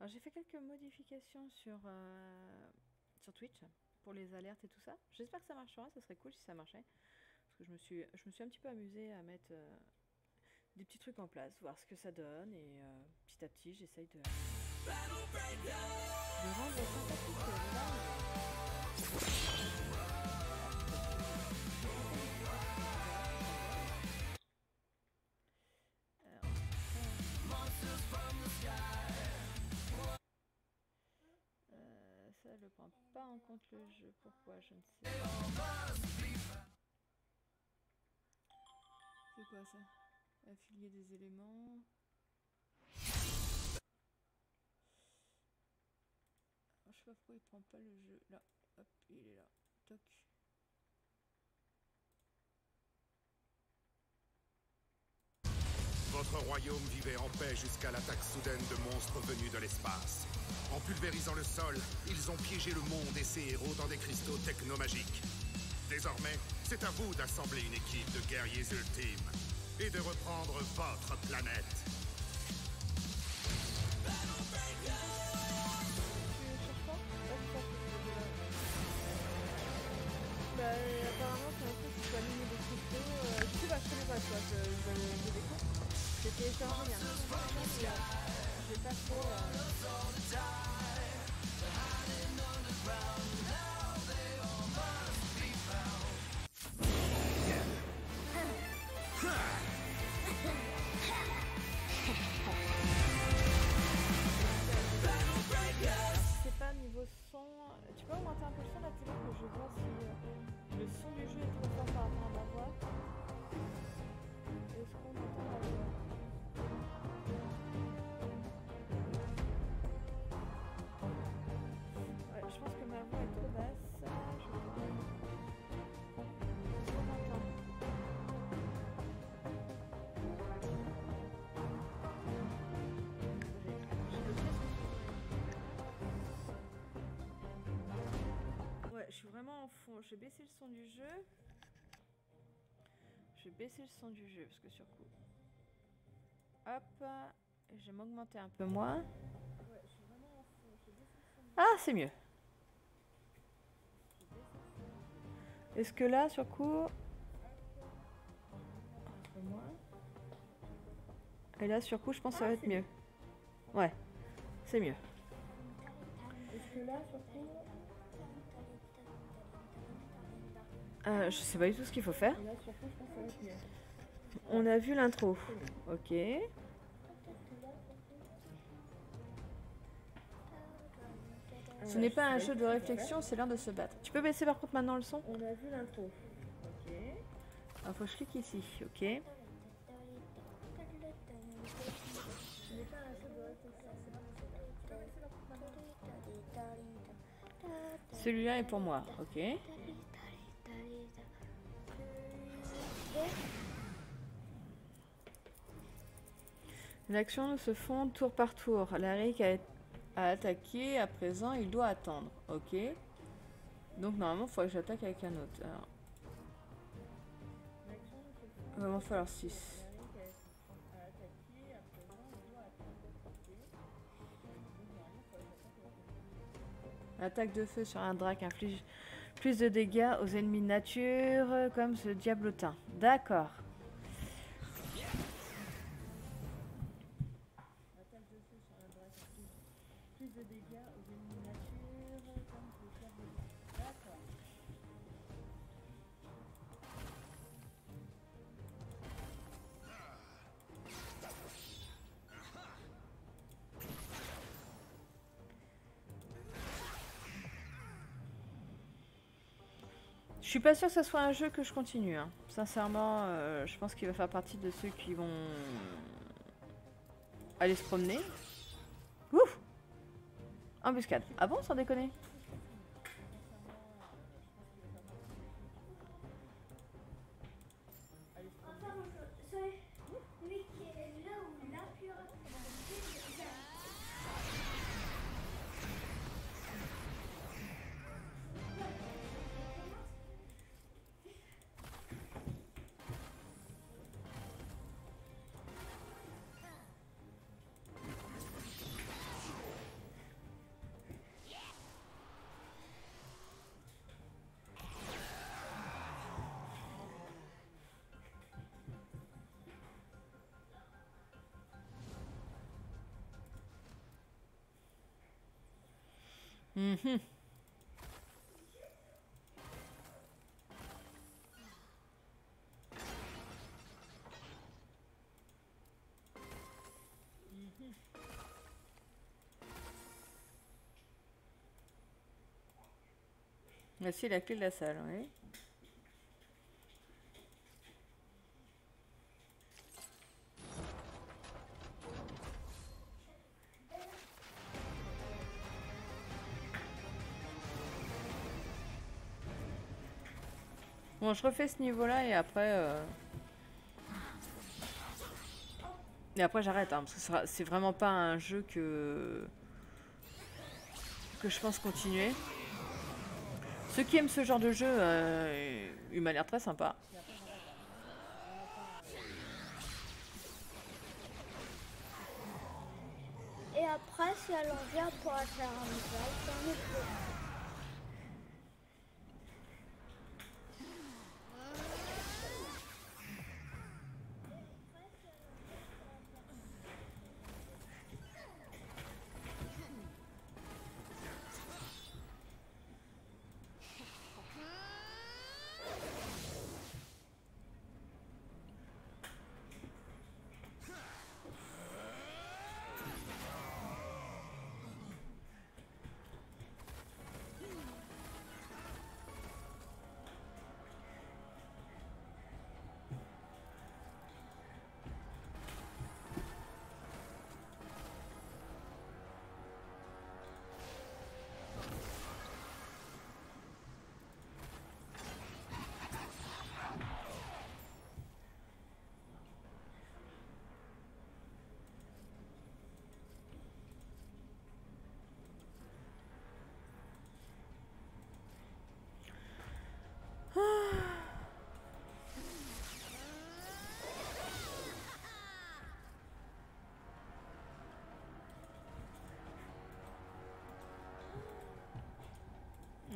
Alors j'ai fait quelques modifications sur, euh, sur Twitch pour les alertes et tout ça. J'espère que ça marchera, ça serait cool si ça marchait. Parce que je me suis, je me suis un petit peu amusée à mettre euh, des petits trucs en place, voir ce que ça donne et euh, petit à petit j'essaye de, en compte le jeu. Pourquoi Je ne sais pas. C'est quoi ça? Affilier des éléments. Je sais pas pourquoi il prend pas le jeu. Là, hop, il est là. Toc. Votre royaume vivait en paix jusqu'à l'attaque soudaine de monstres venus de l'espace. En pulvérisant le sol, ils ont piégé le monde et ses héros dans des cristaux technomagiques. Désormais, c'est à vous d'assembler une équipe de guerriers ultimes et de reprendre votre planète. Bah, euh, apparemment, c'est un truc qui des cristaux. Euh, bah, je connais pas, vois, je, je découvre. J'ai téléchargé mais j'ai pas trop. C'est pas niveau son. euh, Tu peux augmenter un peu le son la télé que je vois si euh, le son du jeu est trop fort par rapport à ma voix. Est-ce qu'on entend la voix Je vais baisser le son du jeu. Je vais baisser le son du jeu parce que sur coup. Hop. Je vais m'augmenter un peu moins. Ah, c'est mieux. Est-ce que là, sur coup. Et là, sur coup, je pense que ça va être mieux. Ouais, c'est mieux. Est-ce que là, sur coup. Euh, je sais pas du tout ce qu'il faut faire. On a vu l'intro. Ok. Ce n'est pas un jeu de réflexion, c'est l'heure de se battre. Tu peux baisser par contre maintenant le son On a vu l'intro. Ok. Alors faut que je clique ici. Ok. Celui-là est pour moi. Ok. L'action se font tour par tour. L'Aric a, a attaqué, à présent il doit attendre. Ok. Donc normalement il faut que j'attaque avec un autre. Alors. Il va m'en falloir 6. L'attaque de feu sur un drac inflige plus de dégâts aux ennemis nature comme ce diablotin. D'accord. Suis pas sûre que ce soit un jeu que je continue. hein. Sincèrement, euh, je pense qu'il va faire partie de ceux qui vont aller se promener. Ouf Embuscade. Ah bon, sans déconner? Mhm. Voici la clé de la salle, oui. Je refais ce niveau-là et après... euh, Et après j'arrête, hein, parce que c'est vraiment pas un jeu que... que je pense continuer. Ceux qui aiment ce genre de jeu, euh, il m'a l'air très sympa. Et après, si elle en vient, on pourra faire un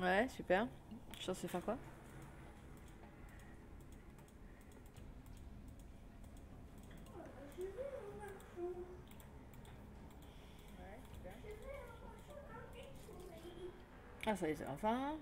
Ouais, super. Je suis censée faire quoi? Ah, ça y est, enfin.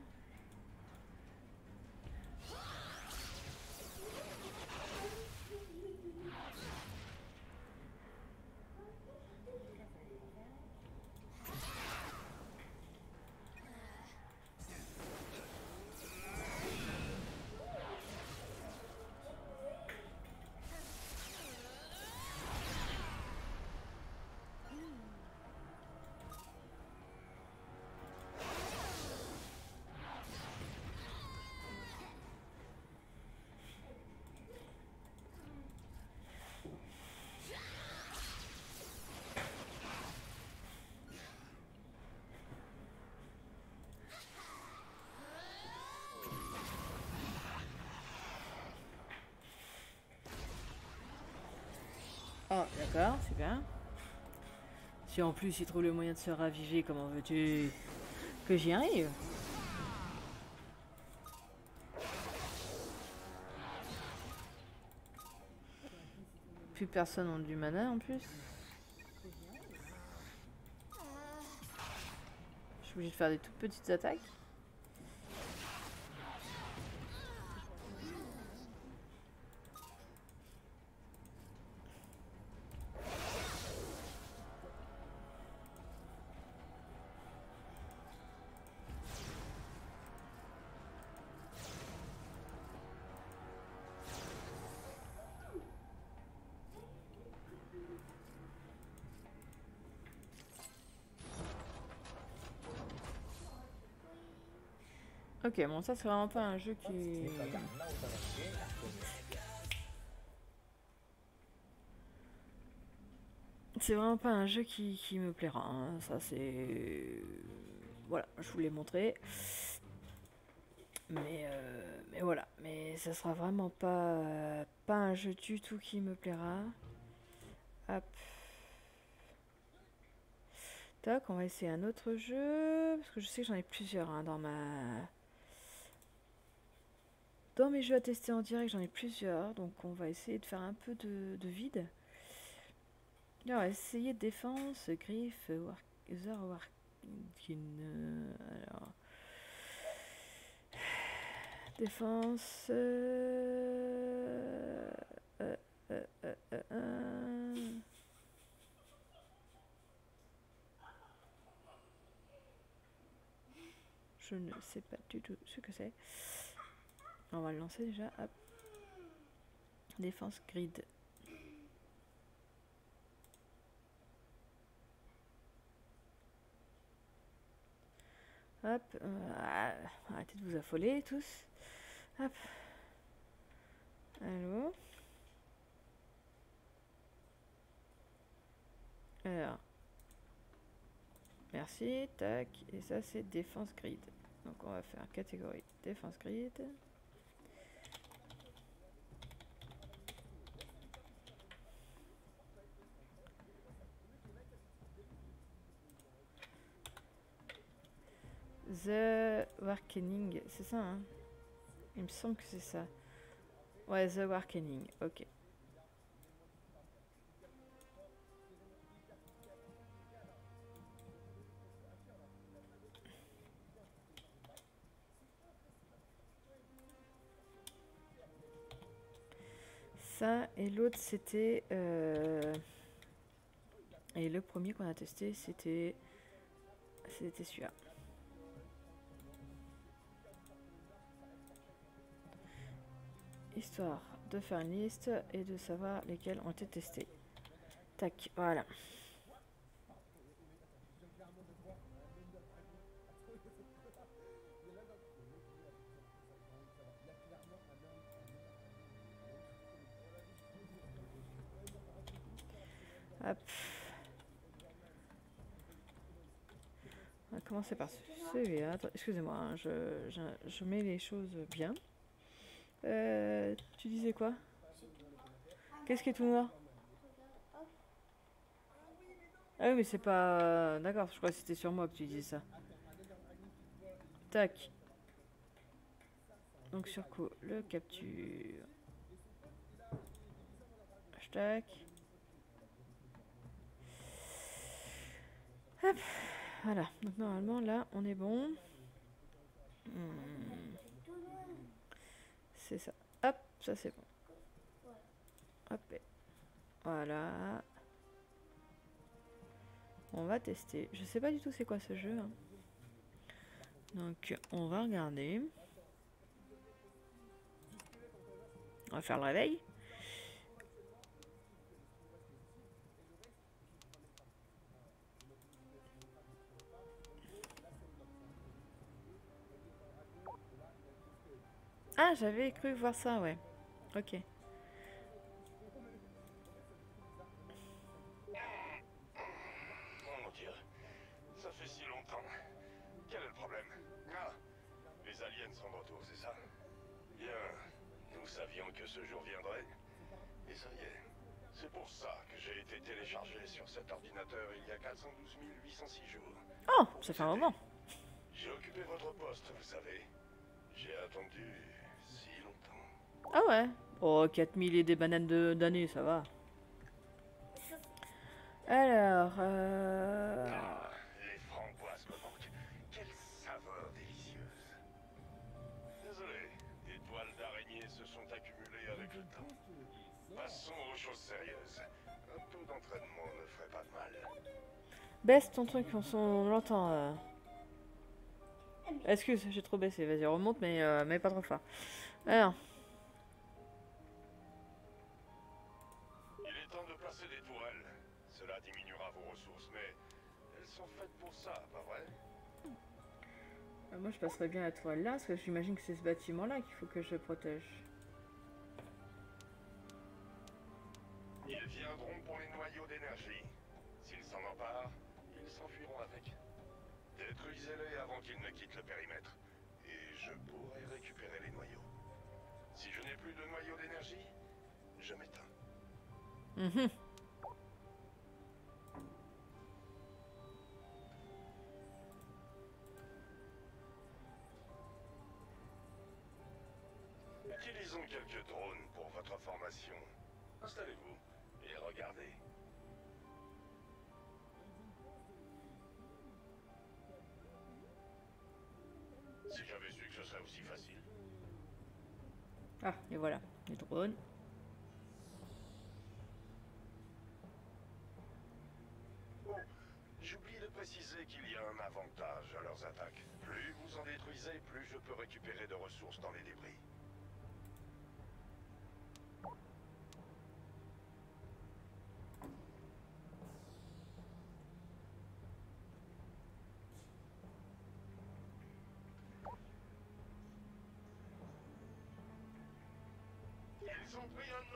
Oh, d'accord, super. Si en plus il trouve le moyen de se raviver, comment veux-tu que j'y arrive? Plus personne n'a du mana en plus. Je suis obligée de faire des toutes petites attaques. Ok, bon ça c'est vraiment pas un jeu qui... C'est vraiment pas un jeu qui, qui me plaira. hein. Ça c'est... Voilà, je vous l'ai montré. Mais, euh, mais voilà, mais ça sera vraiment pas, pas un jeu du tout qui me plaira. Hop. Tac, on va essayer un autre jeu. Parce que je sais que j'en ai plusieurs hein, dans ma... Dans mes jeux à tester en direct, j'en ai plusieurs. Donc on va essayer de faire un peu de, de vide. Va essayer de défense, griffe, qui ne. Alors. Défense. euh, euh, euh, euh, euh, euh. Je ne sais pas du tout ce que c'est. On va le lancer déjà. Défense grid. Hop. euh, ah, arrêtez de vous affoler tous. Hop. Allô. Alors. Merci. Tac. Et ça, c'est défense grid. Donc, on va faire catégorie défense grid. The Warkening, c'est ça, hein? Il me semble que c'est ça. Ouais, The Warkening, ok. Ça, et l'autre, c'était... euh, Et le premier qu'on a testé, c'était... C'était celui-là. Histoire de faire une liste et de savoir lesquels ont été testés. Tac, voilà. Hop. On va commencer par celui-là. Excusez-moi, hein, je, je- je mets les choses bien. Euh, tu disais quoi? Qu'est-ce qui est tout noir? Ah oui, mais c'est pas... D'accord, je crois que c'était sur moi que tu disais ça. Tac. Donc sur coup, le capture. Tac. Hop. Voilà. Donc normalement là, on est bon. Hmm. C'est ça. Hop, ça c'est bon. Hop. Voilà. On va tester. Je sais pas du tout c'est quoi ce jeu. hein. Donc on va regarder. On va faire le réveil. Ah, j'avais cru voir ça, ouais. Ok. Oh mon dieu, ça fait si longtemps. Quel est le problème? Ah, les aliens sont de retour, c'est ça? Bien, nous savions que ce jour viendrait. Et ça y est, c'est pour ça que j'ai été téléchargé sur cet ordinateur il y a 412 806 jours. Oh, ça fait un moment. J'ai occupé votre poste, vous savez. J'ai attendu. Ah ouais. Oh, 4000 et des bananes de- d'années, ça va. Alors, euh... Ah, les framboises me manquent. Quelle saveur délicieuse. Désolé, des toiles d'araignée se sont accumulées avec le temps. Passons aux choses sérieuses. Un peu d'entraînement ne ferait pas de mal. baisse ton truc, on, l'entend. euh. Excuse, j'ai trop baissé? Vas-y, remonte, mais, euh, mais pas trop fort. Alors, moi je passerais bien la toile là, parce que j'imagine que c'est ce bâtiment là qu'il faut que je protège. Ils viendront pour les noyaux d'énergie. S'ils s'en emparent, ils s'enfuiront avec. Détruisez-les avant qu'ils ne quittent le périmètre. Et je pourrai récupérer les noyaux. Si je n'ai plus de noyaux d'énergie, je m'éteins. Mhm. Utilisons quelques drones pour votre formation. Installez-vous et regardez. Si j'avais su que ce serait aussi facile. Ah, et voilà, les drones. Oh, j'ai oublié de préciser qu'il y a un avantage à leurs attaques. Plus vous en détruisez, plus je peux récupérer de ressources dans les débris. Ils ont pris un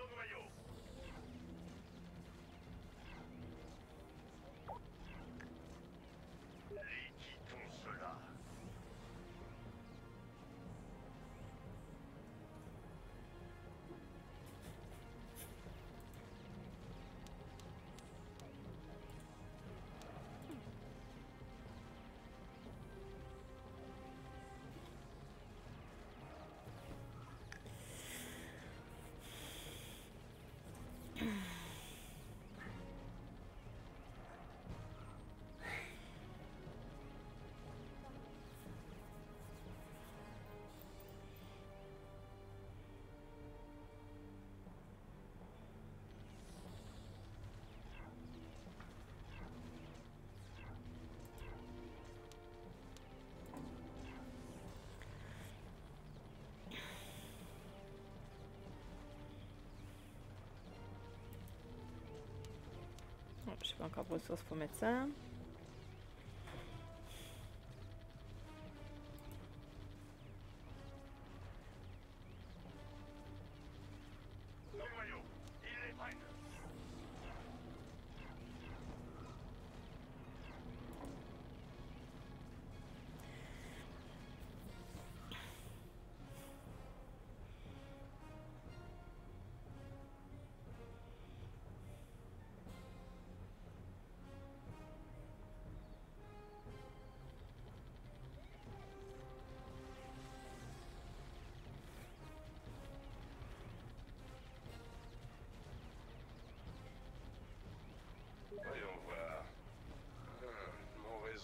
Bon, Je sais pas encore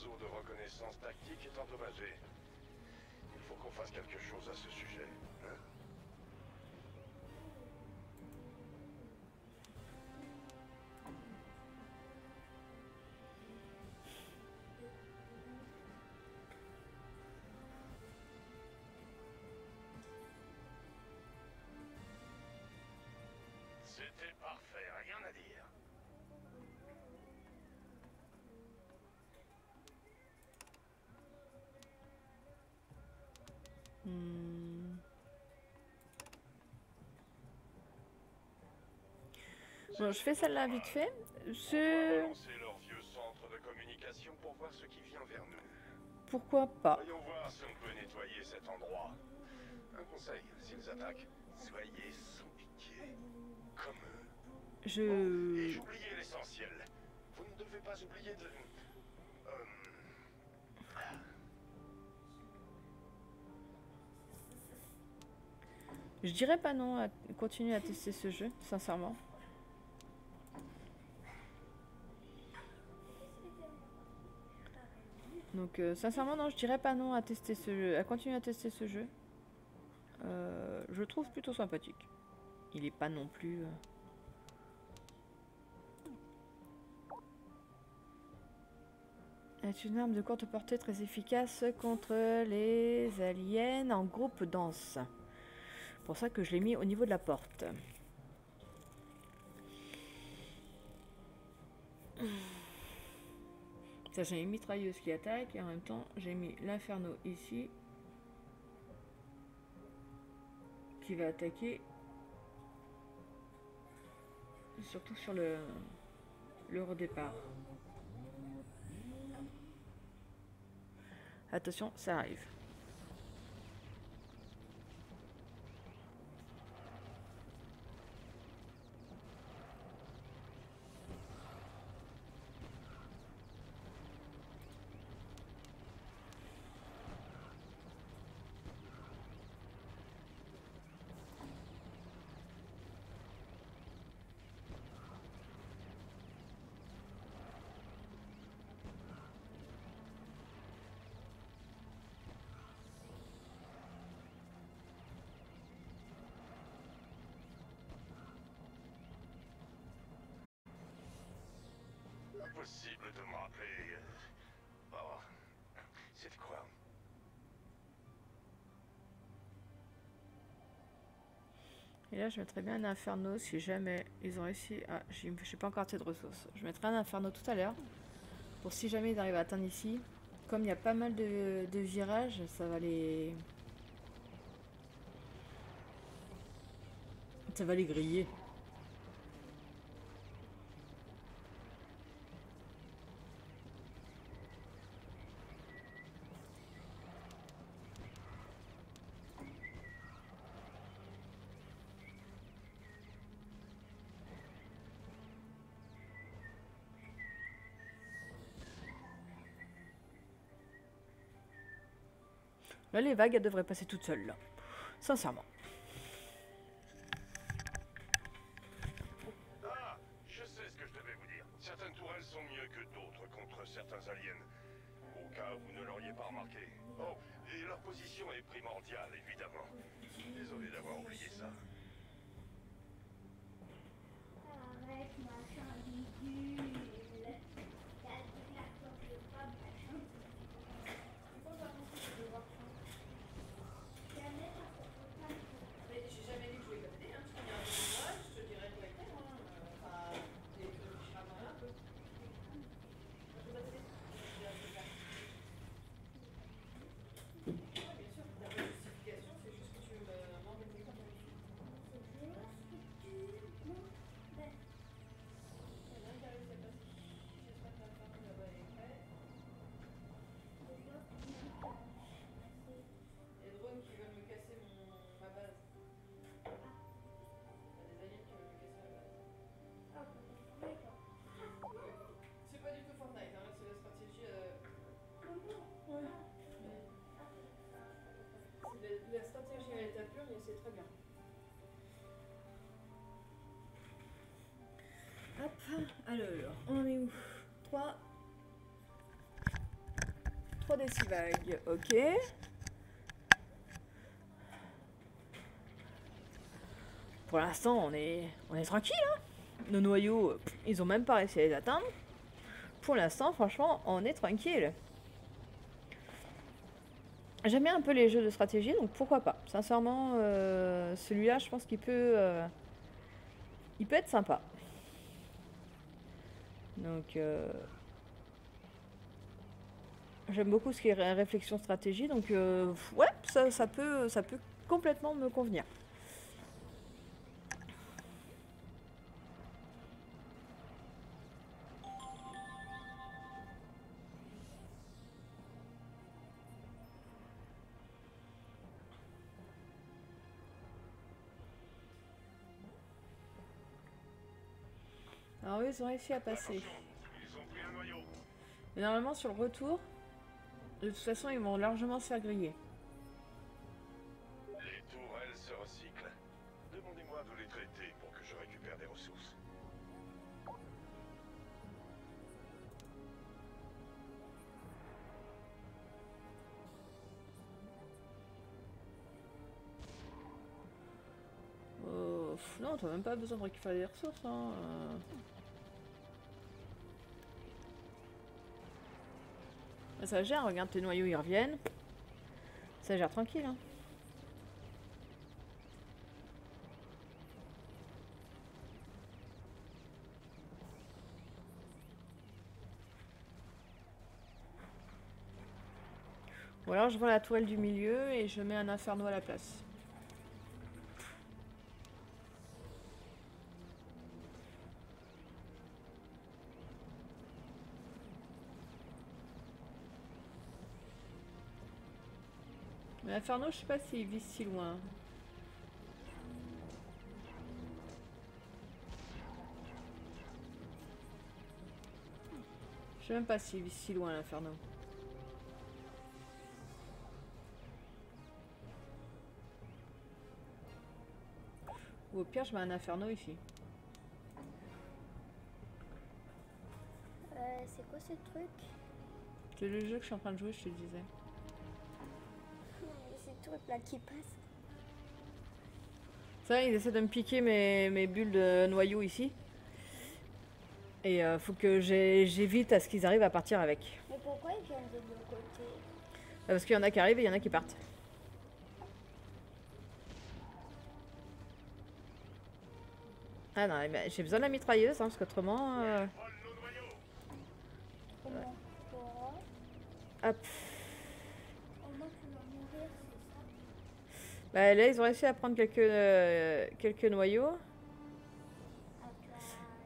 réseau de reconnaissance tactique est endommagé. Il faut qu'on fasse quelque chose à ce sujet. hein? Bon, je fais celle-là vite fait. On va Je... relancer leur vieux centre de communication pour voir ce qui vient vers nous. Pourquoi pas Voyons voir si on peut nettoyer cet endroit. Un conseil, s'ils attaquent, soyez sans. Comme eux. Et Je... j'oubliais l'essentiel. Vous ne devez pas oublier de... Euh, Je dirais pas non à continuer à tester ce jeu, sincèrement. Donc euh, sincèrement non, je dirais pas non à tester ce jeu, à continuer à tester ce jeu. Euh, je le trouve plutôt sympathique. Il est pas non plus. euh, est une arme de courte portée très efficace contre les aliens en groupe dense. Pour ça que je l'ai mis au niveau de la porte. Ça, j'ai une mitrailleuse qui attaque et en même temps, j'ai mis l'inferno ici qui va attaquer surtout sur le, le redépart. Attention, ça arrive. Impossible de me rappeler. Oh, c'était quoi Et là, je mettrais bien un inferno si jamais ils ont réussi à. J'ai pas encore assez de ressources. Je mettrai un inferno tout à l'heure. Pour si jamais ils arrivent à atteindre ici. Comme il y a pas mal de virages, ça va les. Ça va les griller. Là, les vagues, elles devraient passer toutes seules, là. Sincèrement. Ah, je sais ce que je devais vous dire. Certaines tourelles sont mieux que d'autres contre certains aliens. Au cas où vous ne l'auriez pas remarqué. Oh, et leur position est primordiale, évidemment. Désolé d'avoir oublié ça. 3 décivagues, ok. Pour l'instant, on est, on est tranquille. Hein Nos noyaux, ils ont même pas réussi à les atteindre. Pour l'instant, franchement, on est tranquille. J'aime bien un peu les jeux de stratégie, donc pourquoi pas. Sincèrement, euh, celui-là, je pense qu'il peut, euh, il peut être sympa. Donc, euh, j'aime beaucoup ce qui est ré- réflexion stratégie, donc euh, ouais, ça, ça peut, ça peut complètement me convenir. Alors eux, ils ont réussi à passer. Attention, ils ont pris un noyau. Mais normalement, sur le retour, de toute façon, ils vont largement se faire griller. Les tourelles se recyclent. Demandez-moi de les traiter pour que je récupère des ressources. Euh, non, t'as même pas besoin de récupérer des ressources. Hein. euh. Ça gère, regarde tes noyaux, ils reviennent. Ça gère tranquille. Hein. Ou alors je vois la toile du milieu et je mets un inferno à la place. Mais Inferno, je sais pas s'il vise si loin. Je sais même pas s'il vise si loin l'Inferno. Ou au pire, je mets un Inferno ici. Euh, c'est quoi ce truc? C'est le jeu que je suis en train de jouer, je te le disais. Là qui passent. Ça, ils essaient de me piquer mes, mes bulles de noyau ici. Et euh, faut que j'évite à ce qu'ils arrivent à partir avec. Mais pourquoi ils viennent de côté? Euh, Parce qu'il y en a qui arrivent et il y en a qui partent. Ah non, mais j'ai besoin de la mitrailleuse, hein, parce qu'autrement... euh, hop. Au moins tu vas mourir, c'est ça Bah, là, ils ont réussi à prendre quelques, euh, quelques noyaux.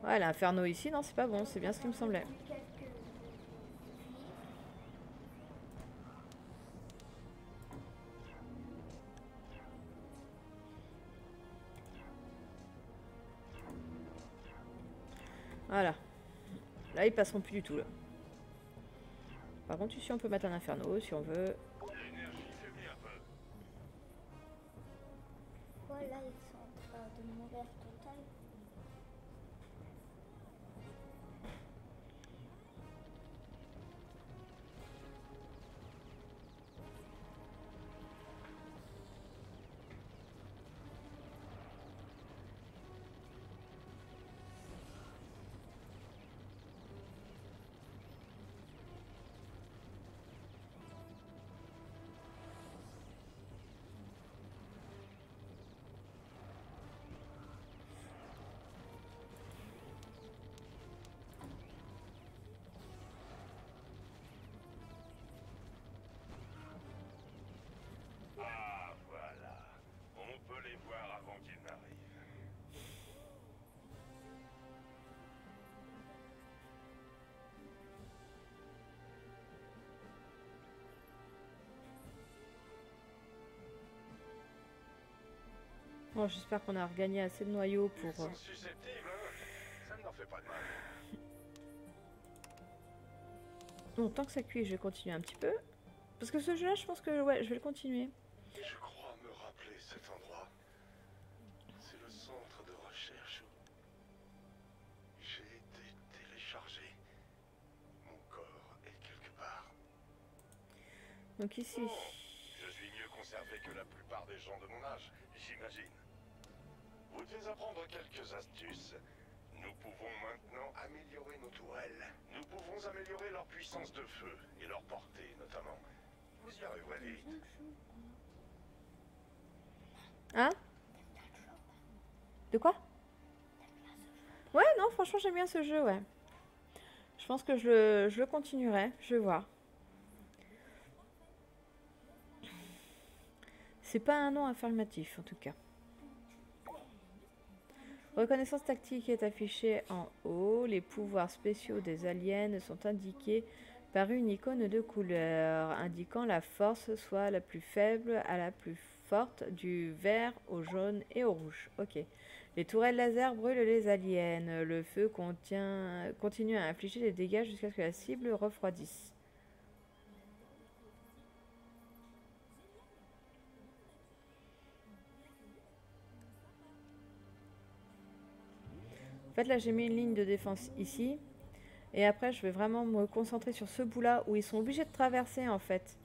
Ouais, l'inferno ici, non, c'est pas bon, c'est bien ce qui me semblait. Voilà. Là, ils passeront plus du tout. Par contre, ici, on peut mettre un inferno, si on veut. Voilà, Bon, j'espère qu'on a regagné assez de noyaux pour... euh, sont susceptibles, Ça ne leur fait pas de mal. Bon, tant que ça cuit, je vais continuer un petit peu. Parce que ce jeu-là, je pense que ouais, je vais le continuer. Je crois me rappeler cet endroit. C'est le centre de recherche où j'ai été téléchargé. Mon corps est quelque part. Donc ici... Je suis mieux conservé que la plupart des gens de mon âge, j'imagine. Vous devez apprendre quelques astuces. Nous pouvons maintenant améliorer nos tourelles. Nous pouvons améliorer leur puissance de feu et leur portée notamment. Vous y arriverez vite. Hein? De quoi? Ouais, non, franchement, j'aime bien ce jeu, ouais. Je pense que je le, continuerai, je vais voir. C'est pas un nom affirmatif, en tout cas. Reconnaissance tactique est affichée en haut. Les pouvoirs spéciaux des aliens sont indiqués par une icône de couleur, indiquant la force soit la plus faible à la plus forte, du vert au jaune et au rouge. Ok. Les tourelles laser brûlent les aliens. Le feu continue à infliger des dégâts jusqu'à ce que la cible refroidisse. Fait, là, j'ai mis une ligne de défense ici. Et après, je vais vraiment me concentrer sur ce bout-là où ils sont obligés de traverser, en fait,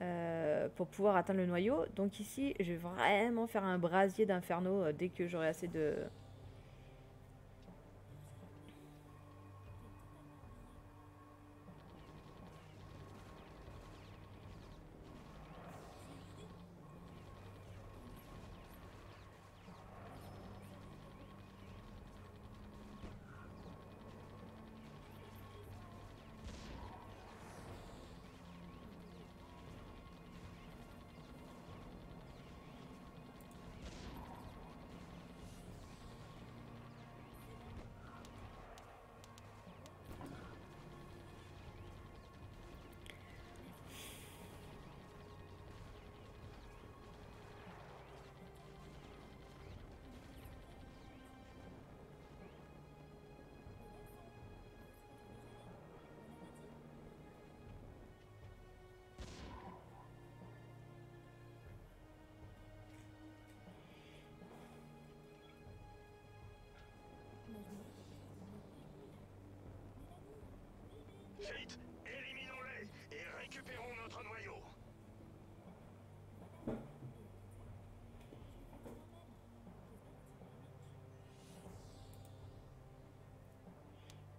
euh, pour pouvoir atteindre le noyau. Donc ici, je vais vraiment faire un brasier d'inferno euh, dès que j'aurai assez de...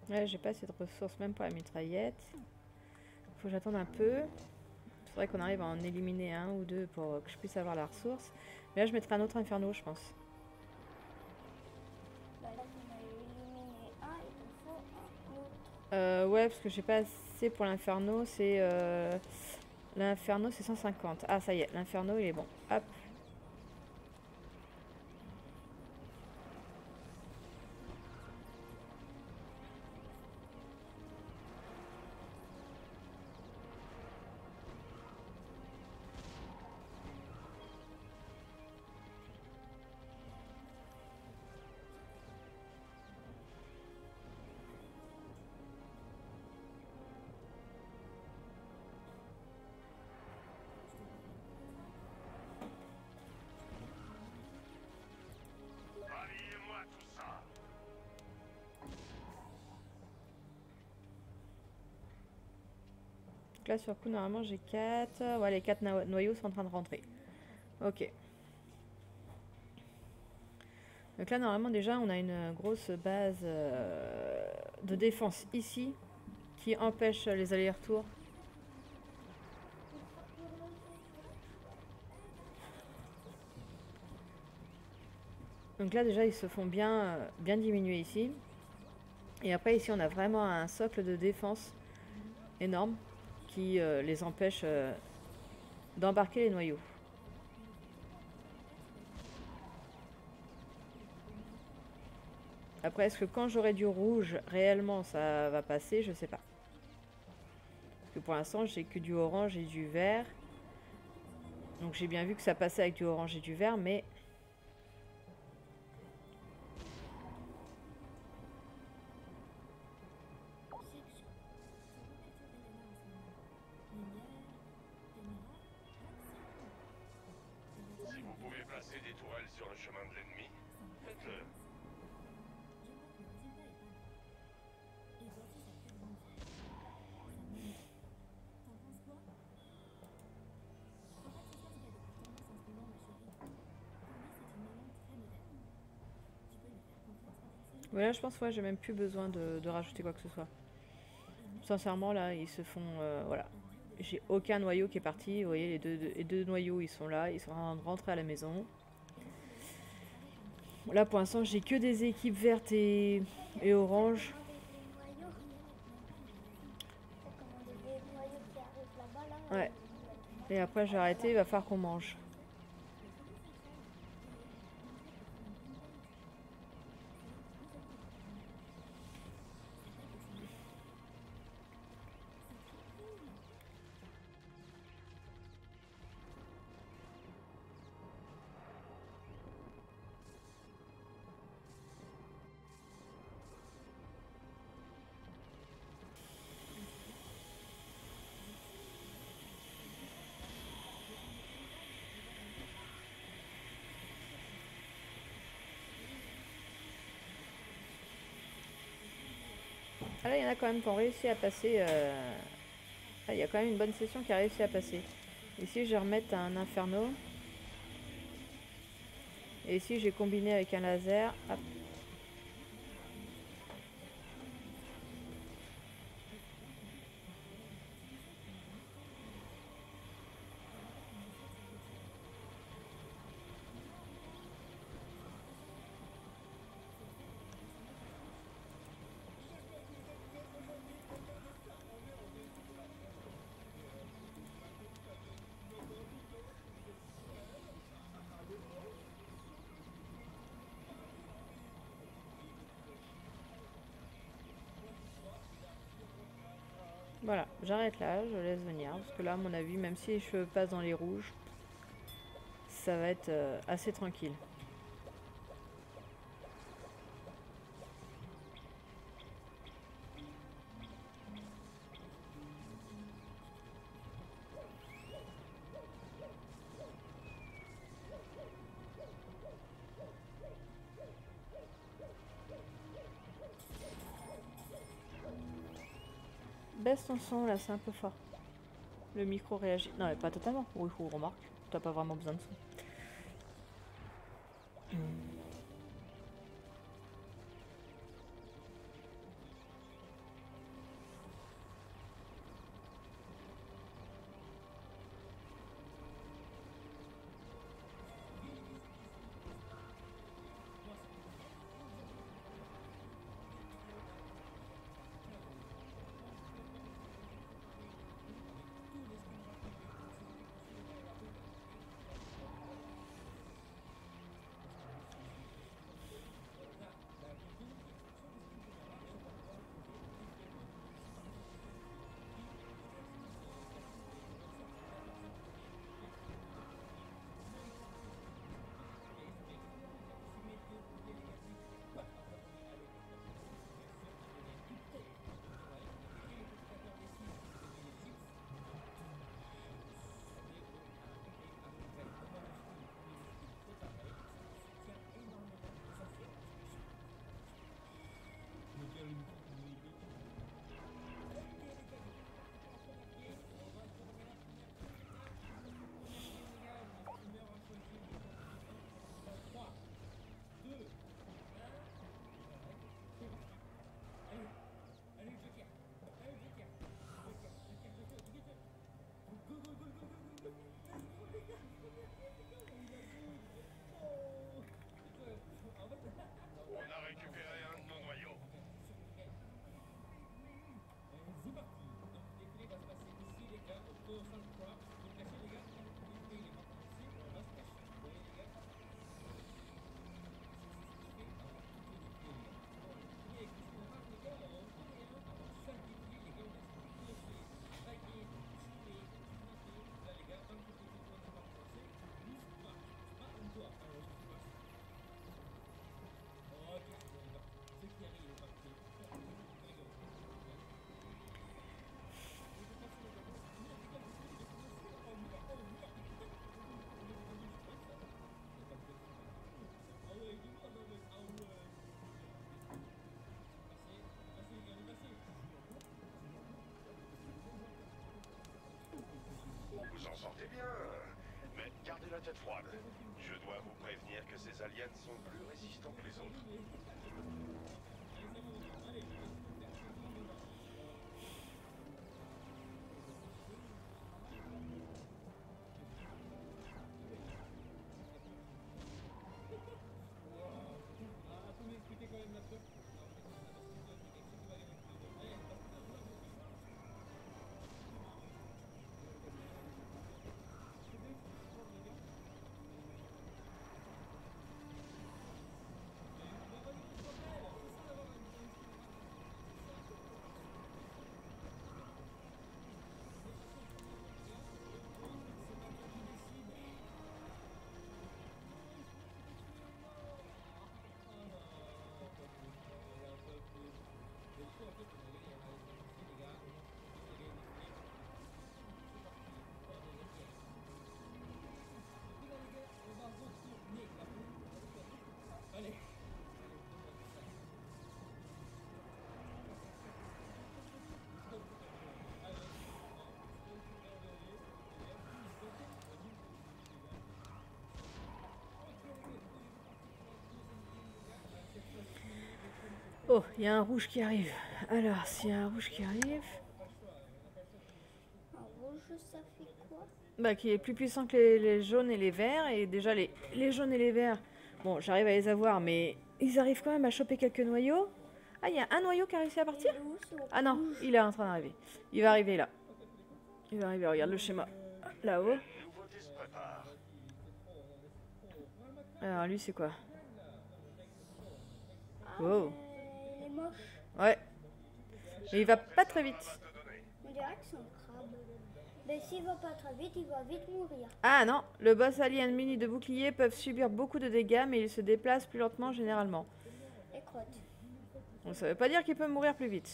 Ouais, j'ai pas assez de ressources même pour la mitraillette. Faut que j'attende un peu. Faudrait qu'on arrive à en éliminer un ou deux pour que je puisse avoir la ressource. Mais là, je mettrai un autre inferno, je pense. Euh, ouais, parce que j'ai pas assez pour l'inferno. C'est. euh, L'inferno, c'est 150. Ah, ça y est, l'inferno, il est bon. Hop. Sur le coup, normalement, j'ai 4. Ouais, les 4 noyaux sont en train de rentrer. Ok. Donc là, normalement, déjà, on a une grosse base euh, de défense ici qui empêche les allers-retours. Donc là, déjà, ils se font bien, euh, bien diminuer ici. Et après, ici, on a vraiment un socle de défense énorme euh, les empêche euh, d'embarquer les noyaux. Après, est-ce que quand j'aurai du rouge, réellement, ça va passer? Je sais pas. Parce que pour l'instant, j'ai que du orange et du vert. Donc j'ai bien vu que ça passait avec du orange et du vert, mais... Là, je pense ouais, j'ai même plus besoin de, rajouter quoi que ce soit. Sincèrement, là, ils se font... euh, voilà. J'ai aucun noyau qui est parti. Vous voyez, les deux, les deux noyaux, ils sont là. Ils sont en train de rentrer à la maison. Là, pour l'instant, j'ai que des équipes vertes et, et oranges. Ouais. Et après, j'ai arrêté. Il va falloir qu'on mange. Il y en a quand même qui ont réussi à passer. euh, il y a quand même une bonne session qui a réussi à passer. Ici, je vais remettre un inferno. Et ici, j'ai combiné avec un laser. Hop. Voilà, j'arrête là, je laisse venir. Parce que là, à mon avis, même si je passe dans les rouges, ça va être euh, assez tranquille. Ton son là, c'est un peu fort. Le micro réagit. Non, mais pas totalement. Oui, remarque. T'as pas vraiment besoin de son. vous en sortez bien. Mais gardez la tête froide. Je dois vous prévenir que ces aliens sont plus résistants que les autres. Oh, il y a un rouge qui arrive. Alors, s'il y a un rouge qui arrive, Un rouge, ça fait quoi? Bah, qui est plus puissant que les, les jaunes et les verts. Et déjà, les, les jaunes et les verts, bon, j'arrive à les avoir, mais ils arrivent quand même à choper quelques noyaux. Ah, il y a un noyau qui a réussi à partir? Ah non, il est en train d'arriver. Il va arriver là. Il va arriver, regarde le schéma. Là-haut. Alors, lui, c'est quoi? Ah, Wow. Ouais. Mais il va pas très vite. On dirait que c'est un crabe. Mais s'il va pas très vite, il va vite mourir. Ah non, le boss alien muni de bouclier peuvent subir beaucoup de dégâts, mais il se déplace plus lentement généralement. Et crotte. Donc ça veut pas dire qu'il peut mourir plus vite.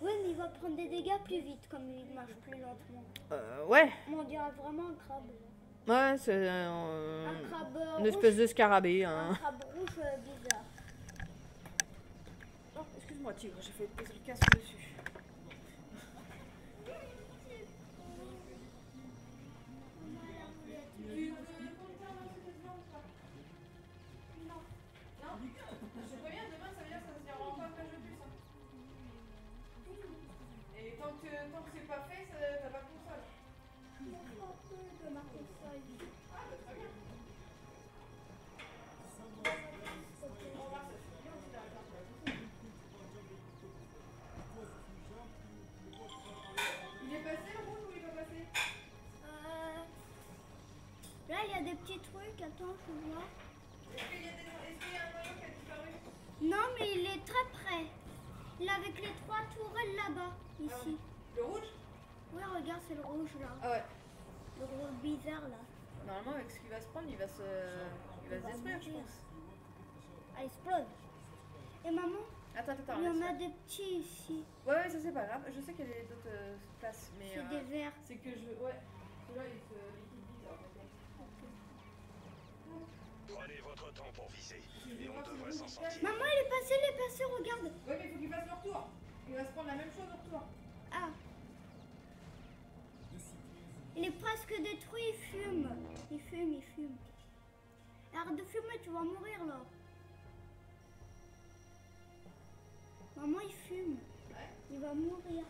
Oui, mais il va prendre des dégâts plus vite, comme il marche plus lentement. Euh, ouais, Mais on dirait vraiment un crabe. ouais, c'est euh, Un crabe une rouge. espèce de scarabée. Un Hein. crabe rouge euh, bizarre. Tigre, j'ai fait le casque dessus. Trucs. Attends, je vois. Est-ce qu'il y, a des- est-ce qu'il y a un noyau qui a disparu Non, mais il est très près. Il est avec les trois tourelles là-bas, ici. Le rouge? Oui, regarde, c'est le rouge là. Ah ouais. Le rouge bizarre là. Normalement, avec ce qu'il va se prendre, il va se, il va se détruire, je pense. Ah, il explose. Et maman, Attends, attends, il y en a des petits ici. Ouais, ouais, ça c'est pas grave. Je sais qu'il y a des- d'autres euh, places, mais. C'est euh, des verres. C'est que je. Ouais. Celui-là, il se. Il quitte bizarre. Prenez votre temps pour viser. Et on devrait s'en sortir. Maman, il est passé, il est passé, regarde. Ouais, mais il faut qu'il fasse le retour. Il va se prendre la même chose au retour. Ah. Il est presque détruit, il fume. Il fume, il fume. Arrête de fumer, tu vas mourir là. Maman, il fume. Il va mourir.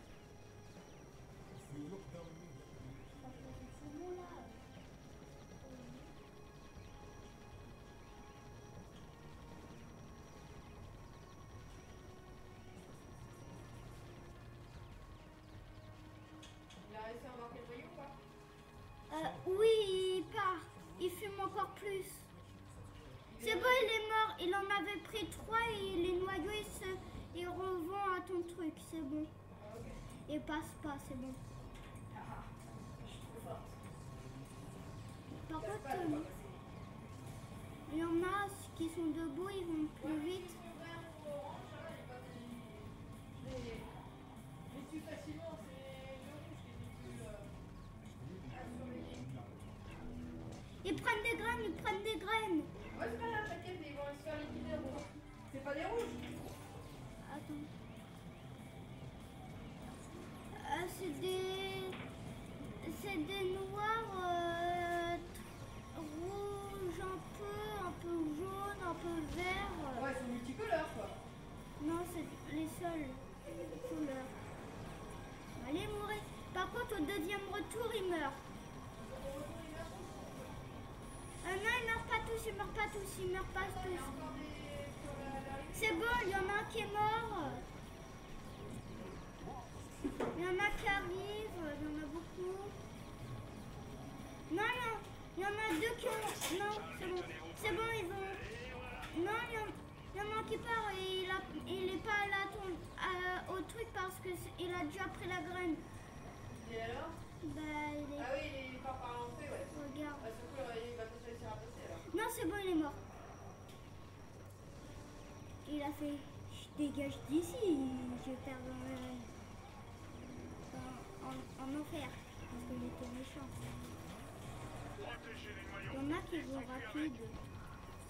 Plus. C'est bon, il est mort. Il en avait pris trois et les noyaux, ils, se, ils revont à ton truc. C'est bon. Il passe pas, c'est bon. Par contre, euh, il y en a qui sont debout, ils vont plus vite. les rouges Attends. Euh, c'est des... C'est des noirs... Euh, rouges un peu, un peu jaune, un peu vert. Ouais, c'est multicolore quoi. Non, c'est les seuls couleurs. Allez mourir. Par contre, au deuxième retour, il meurt. Euh, non, il meurt pas tous, il meurt pas tous, il meurt pas tous. C'est bon, il y en a un qui est mort. Il y en a qui arrivent, il y en a beaucoup. Non, non, il y en a deux qui ont... Non, c'est bon. C'est bon, ils ont... Non, il y, en... il y en a un qui part et il, a... il est pas là à... au truc parce qu'il a déjà pris la graine. Et alors Bah, il est... Ah oui, il part par l'entrée, ouais. Regarde. Ah, surtout, il va peut-être réussir à passer alors. Non, c'est bon, il est mort. Je dégage d'ici, je vais faire dans, dans- en, en enfer. Parce qu'il était méchant. Il y en a qui vont rapide.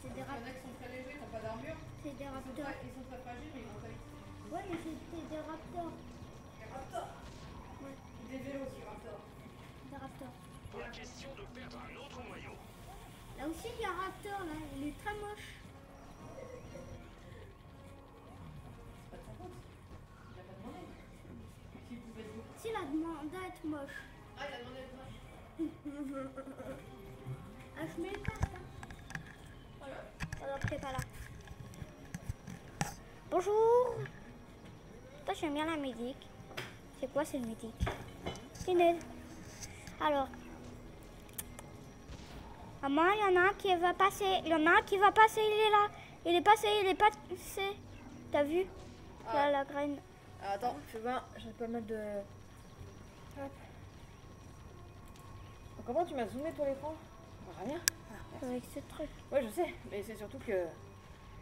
C'est des, Il y en rap- a qui sont très légers, qui n'ont pas d'armure. c'est des Ils sont raptors. très- Ils sont très fragiles, mais ils vont vite. Ouais, mais c'était des raptors. Les raptors Ouais, Des vélos aussi, raptors. des raptors. Pas question de perdre un autre noyau. Là aussi, il y a un raptor, là. Il est très moche. Être moche. Ah, il a demandé le moche. Ah, je mets le casque, hein. Alors, t'es pas là. Bonjour. Toi, j'aime bien la musique. C'est quoi cette musique? Tinez. Alors. Maman, il y en a un qui va passer. Il y en a un qui va passer, il est là. Il est passé, il est passé. T'as vu? Là, la graine. Ah, attends, fais voir, j'ai pas mal de. Hop. Comment tu m'as zoomé toi l'écran rien. Ah, merci. Avec ce truc. Ouais, je sais, mais c'est surtout que.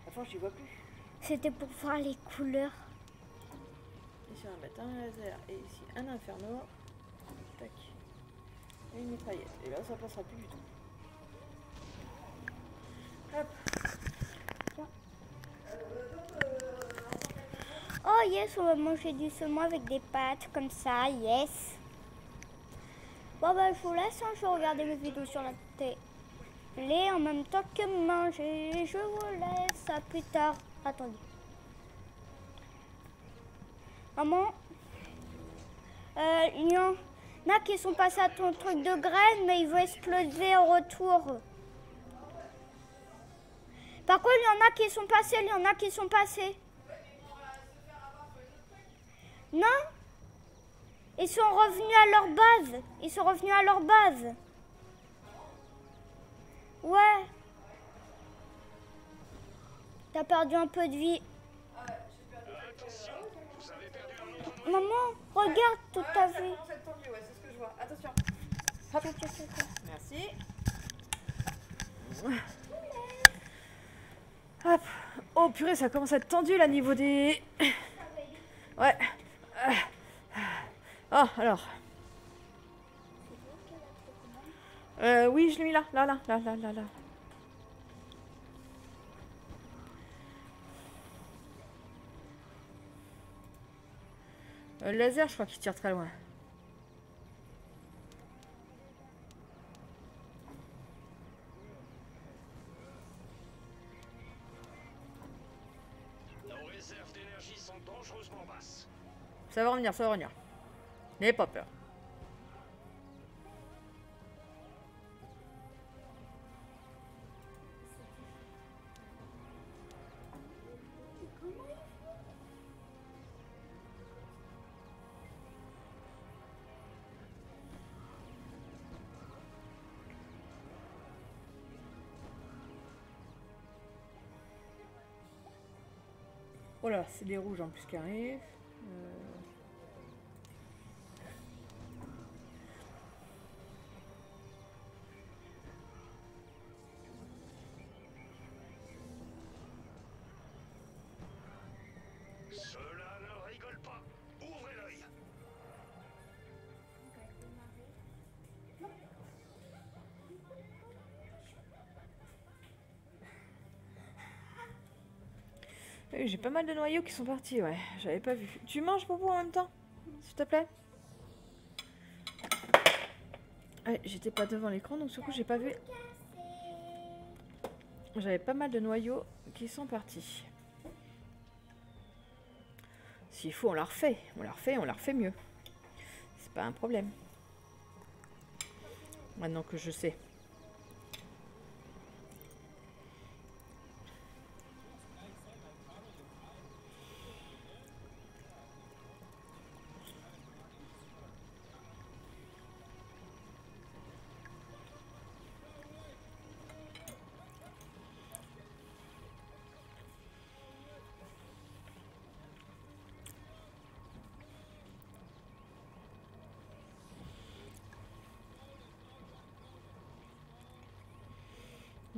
À force, j'y vois plus. C'était pour voir les couleurs. Ici, on va mettre un laser et ici un inferno. Tac. Et une mitraillette. Et là, ça passera plus du tout. Hop. Oh yes, on va manger du saumon avec des pâtes comme ça, yes. Bon bah je vous laisse, hein, je vais regarder mes vidéos sur la télé en même temps que manger. Je vous laisse, à plus tard. Attendez. Maman, euh, il y en a qui sont passés à ton truc de graines, mais ils vont exploser en retour. Par contre, il y en a qui sont passés, il y en a qui sont passés. Non? Ils sont revenus à leur base. Ils sont revenus à leur base. Ouais. T'as perdu un peu de vie. Maman, regarde toute ta vie. commence à être tendu, ouais, c'est ce que je vois. Attention. Hop. Merci. Hop. Oh purée, ça commence à être tendu là, niveau des. Ouais. Oh, alors. Euh, oui, je l'ai mis là, là, là, là, là, là, là. Euh, le laser, je crois qu'il tire très loin. Nos réserves d'énergie sont dangereusement basses. Ça va revenir, ça va revenir. N'ayez pas peur. Oh là, c'est des rouges en plus qui arrivent. J'ai pas mal de noyaux qui sont partis, ouais. J'avais pas vu. Tu manges Popo en même temps S'il te plaît? Ouais, j'étais pas devant l'écran, donc coup j'ai pas vu. J'avais pas mal de noyaux qui sont partis. S'il faut, on la refait. On la refait, on la refait mieux. C'est pas un problème. Maintenant que je sais.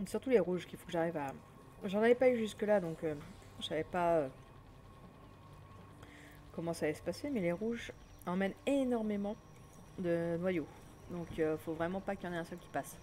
Surtout les rouges qu'il faut que j'arrive à... J'en avais pas eu jusque là donc euh, je savais pas euh, comment ça allait se passer mais les rouges emmènent énormément de noyaux. Donc euh, faut vraiment pas qu'il y en ait un seul qui passe.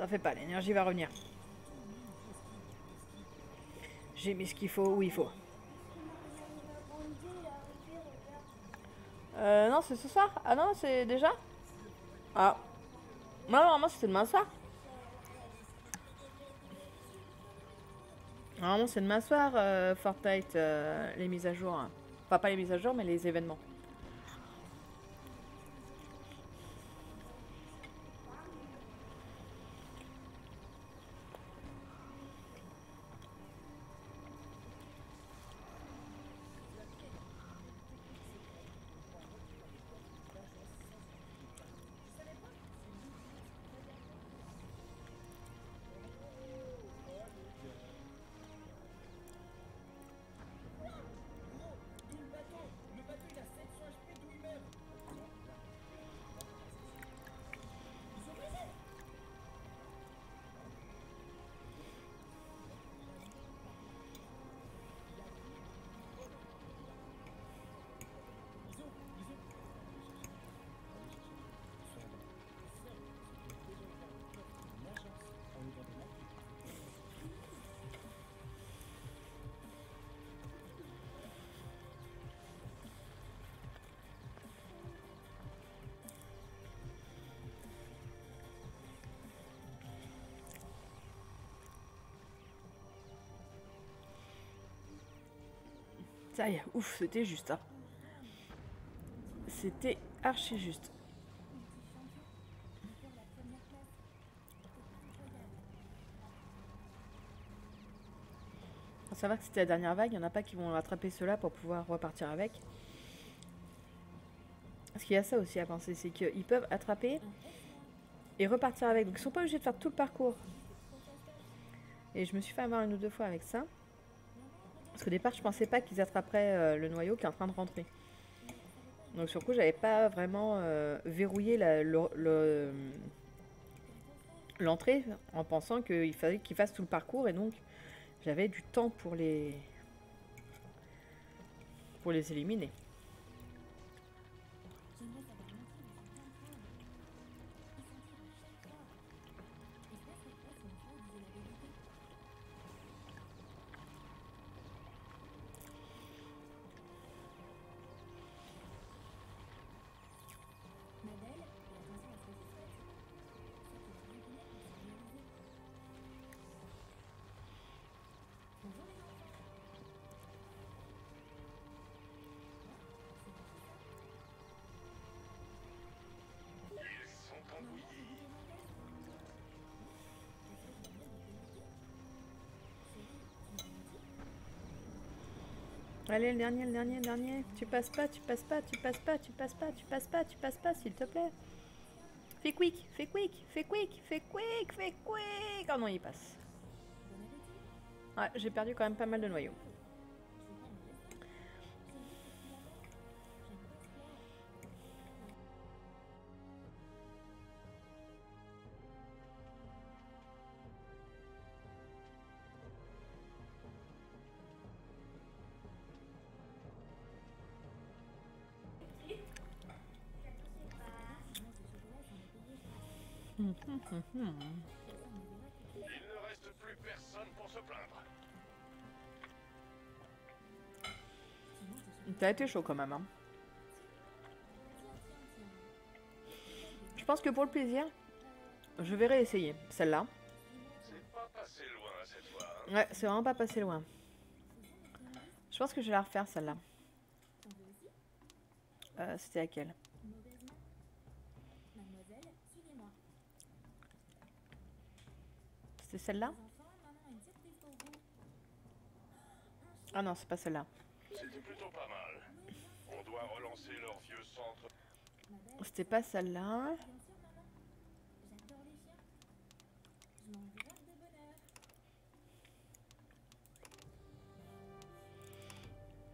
T'en fais pas, l'énergie va revenir. J'ai mis ce qu'il faut où il faut. Euh, non, c'est ce soir Ah non, c'est déjà? Ah. Non, normalement, c'était demain soir. Normalement, c'est demain soir, euh, Fortnite, euh, les mises à jour. Enfin, pas les mises à jour, mais les événements. Ouf, c'était juste. Hein. C'était archi juste. Faut savoir que c'était la dernière vague, il n'y en a pas qui vont rattraper cela pour pouvoir repartir avec. Parce qu'il y a ça aussi à penser, c'est qu'ils peuvent attraper et repartir avec. Donc ils sont pas obligés de faire tout le parcours. Et je me suis fait avoir une ou deux fois avec ça. Parce qu'au départ, je pensais pas qu'ils attraperaient euh, le noyau qui est en train de rentrer. Donc sur le coup, j'avais pas vraiment euh, verrouillé l'entrée en pensant qu'il fallait qu'ils fassent tout le parcours et donc j'avais du temps pour les pour les éliminer. Allez, le dernier, le dernier, le dernier. Tu passes pas, tu passes pas, tu passes pas, tu passes pas, tu passes pas, tu passes pas, s'il te plaît. Fais quick, fais quick, fais quick, fais quick, fais quick. Oh non, il passe. Ouais, j'ai perdu quand même pas mal de noyaux. Il ne reste plus personne pour se plaindre. T'as été chaud quand même. Hein. Je pense que pour le plaisir, je vais réessayer celle-là. Ouais, c'est vraiment pas passé loin. Je pense que je vais la refaire celle-là. Euh, C'était laquelle? C'était celle-là? Ah non, c'est pas celle-là. C'était plutôt pas mal. On doit relancer leur vieux centre. C'était pas celle-là.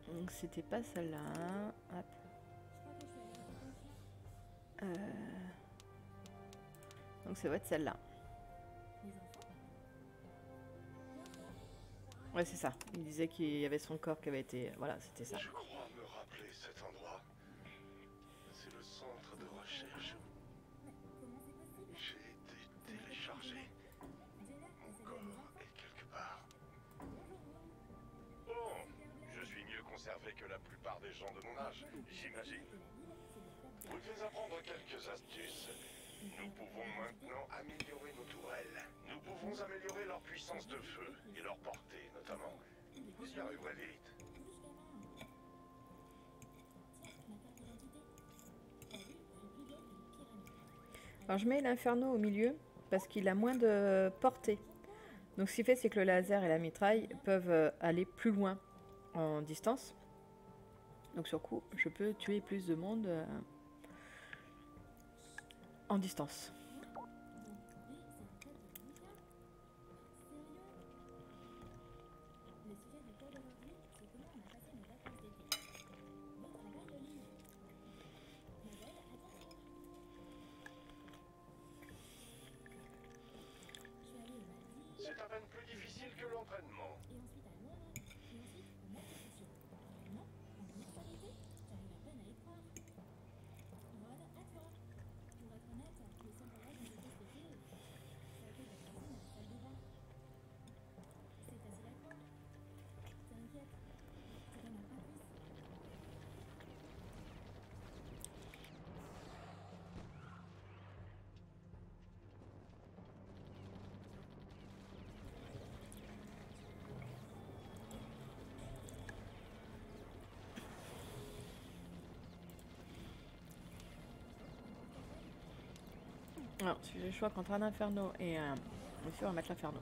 Donc c'était pas celle-là. Hop. Euh, Donc ça va être celle-là. Ouais, c'est ça. Il disait qu'il y avait son corps qui avait été. Voilà, c'était ça. Je crois me rappeler cet endroit. C'est le centre de recherche. J'ai été téléchargé. Mon corps est quelque part. Bon, je suis mieux conservé que la plupart des gens de mon âge, j'imagine. Vous devez apprendre quelques astuces. Nous pouvons maintenant améliorer nos tourelles. Pouvons améliorer leur puissance de feu et leur portée, notamment. Y. Alors je mets l'inferno au milieu parce qu'il a moins de portée. Donc ce qui fait, c'est que le laser et la mitraille peuvent euh, aller plus loin en distance. Donc sur coup, je peux tuer plus de monde euh, en distance. Alors, si j'ai le choix entre un inferno et un. Ici, on va mettre l'inferno.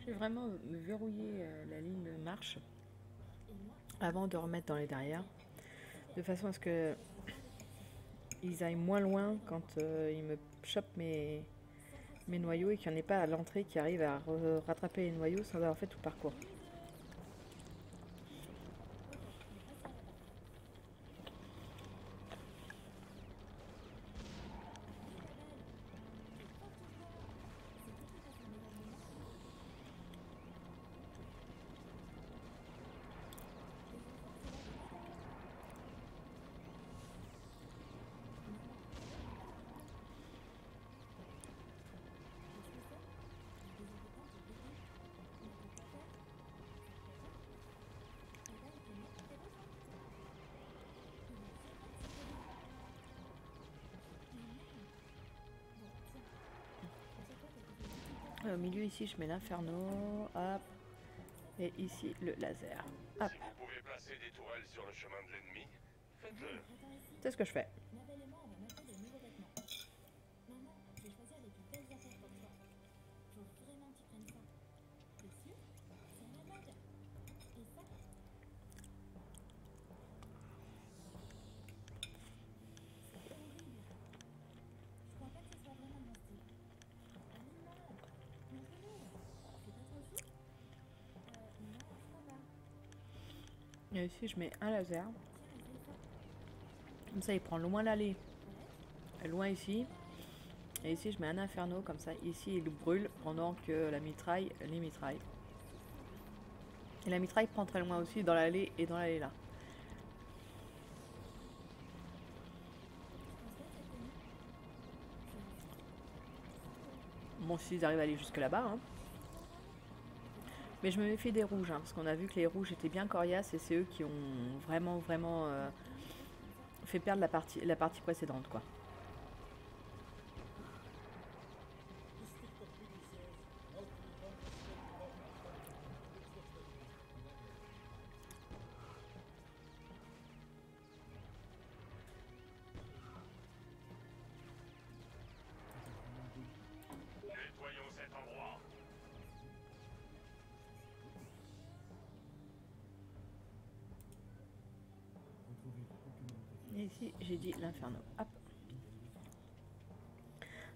Je vais vraiment me verrouiller euh, la ligne de marche avant de remettre dans les derrière. De façon à ce que ils aillent moins loin quand euh, ils me chopent mes, mes noyaux et qu'il n'y en ait pas à l'entrée qui arrive à rattraper les noyaux sans avoir fait tout le parcours. Milieu ici, je mets l'inferno. Hop. Et ici, le laser. Hop. Si vous pouvez placer des tourelles sur le chemin de l'ennemi, faites-le. C'est ce que je fais. Et ici, je mets un laser. Comme ça, il prend loin l'allée. Loin ici. Et ici, je mets un inferno. Comme ça, ici, il brûle pendant que la mitraille les mitraille. Et la mitraille prend très loin aussi dans l'allée et dans l'allée là. Bon, s'ils arrivent à aller jusque là-bas. hein. Mais je me méfie des rouges, hein, parce qu'on a vu que les rouges étaient bien coriaces et c'est eux qui ont vraiment, vraiment euh, fait perdre la partie, la partie précédente, quoi. Dit l'inferno.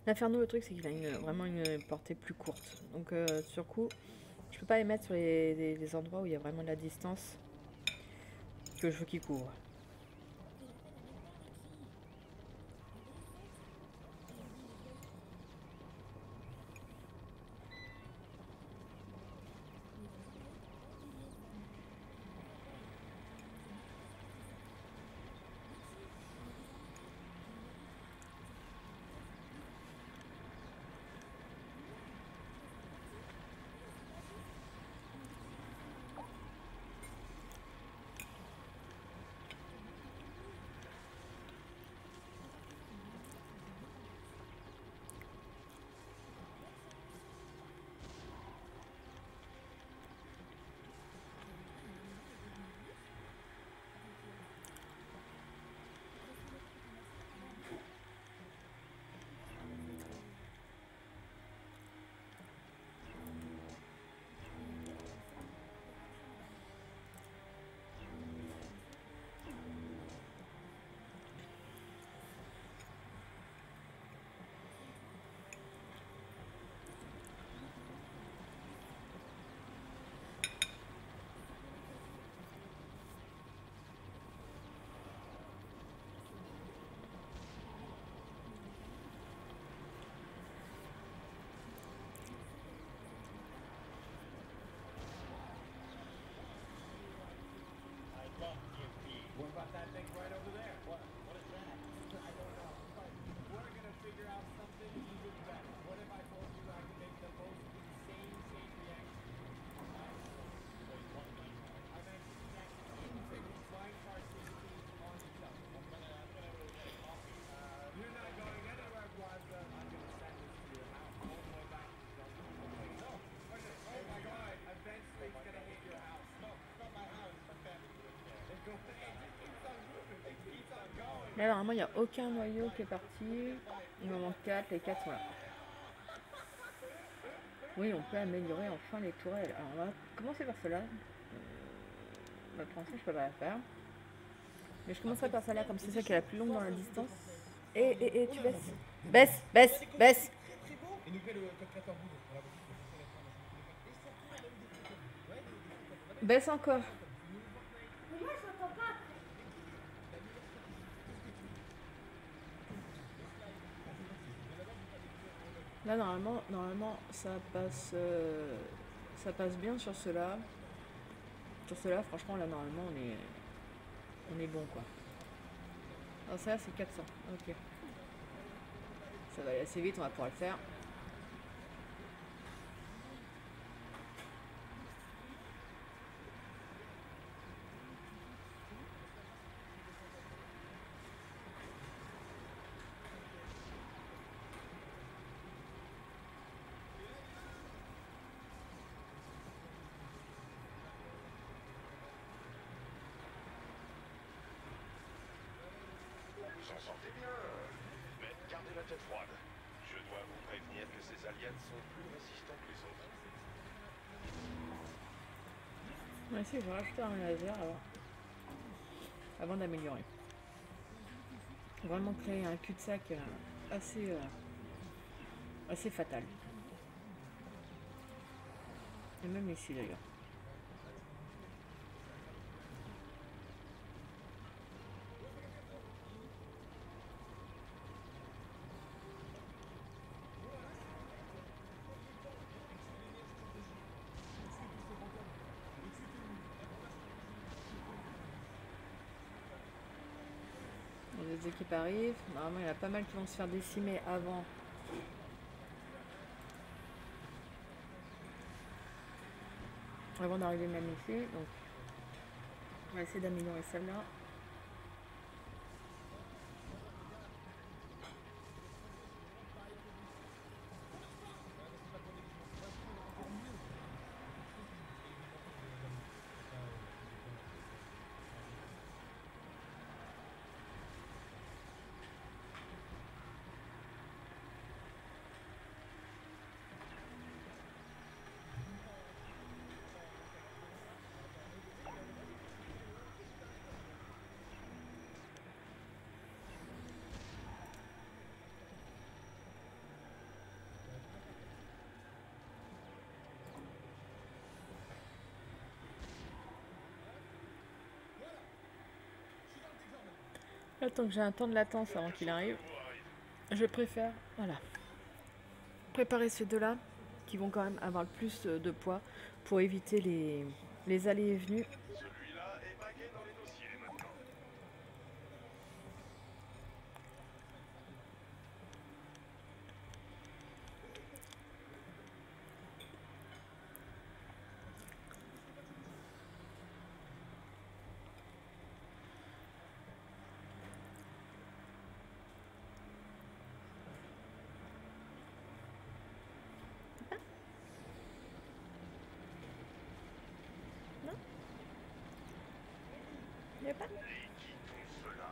L'inferno, le truc, c'est qu'il a une- vraiment une portée plus courte. Donc, euh, sur coup, je peux pas les mettre sur les endroits où il y a vraiment de la distance que je veux qu'il couvre. Là, normalement, il n'y a aucun noyau qui est parti. Il m'en manque 4, les 4 sont là. Oui, on peut améliorer enfin les tourelles. Alors, on va commencer par cela. Bah, pour l'instant, je peux pas la faire. Mais je commencerai par celle-là, comme c'est celle qui est la plus longue dans la distance. Et, et, et tu baisses. Baisse, baisse, baisse. Baisse encore. Mais moi, je n'entends pas. Là, normalement, normalement ça passe, euh, ça passe bien sur cela. Sur cela, franchement, là, normalement, on est, on est bon, quoi. Alors ça, c'est 400. Ok. Ça va aller assez vite, on va pouvoir le faire. Tête froide. Je dois vous prévenir que ces aliens sont plus résistants que les autres. On va essayer de rajouter un laser avant, avant d'améliorer. Vraiment créer un cul-de-sac euh, assez, euh, assez fatal. Et même ici d'ailleurs. Arrivent. Normalement, il y en a pas mal qui vont se faire décimer avant. Avant d'arriver même ici. Donc, on va essayer d'améliorer celle-là. Tant que j'ai un temps de latence avant qu'il arrive, je préfère, préparer ces deux-là qui vont quand même avoir le plus de poids pour éviter les allées et venues. Celui-là est bagué dans les dossiers maintenant. Il y a pas Et qui font cela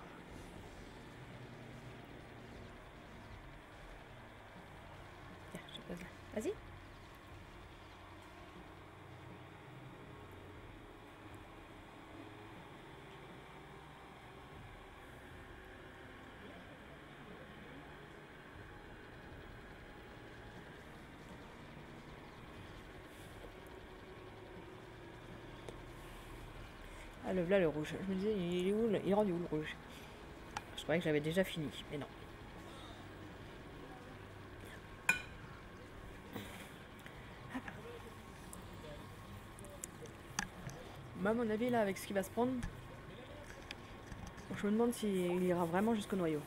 Tiens, je te pose là. Vas-y. Ah, le là le rouge. Je me disais, il est où Il rouge? Je croyais que j'avais déjà fini, mais non. Moi, à mon avis, là, avec ce qui va se prendre, je me demande s'il ira vraiment jusqu'au noyau.